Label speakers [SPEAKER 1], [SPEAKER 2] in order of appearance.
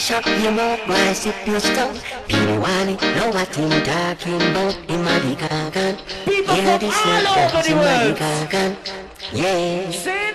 [SPEAKER 1] Mash up your mouth, why sip your stuff? Peeni Walli, know what him talking about? Him a the.
[SPEAKER 2] People
[SPEAKER 1] Yeah,
[SPEAKER 2] from all over the world.
[SPEAKER 1] Yeah.
[SPEAKER 2] See?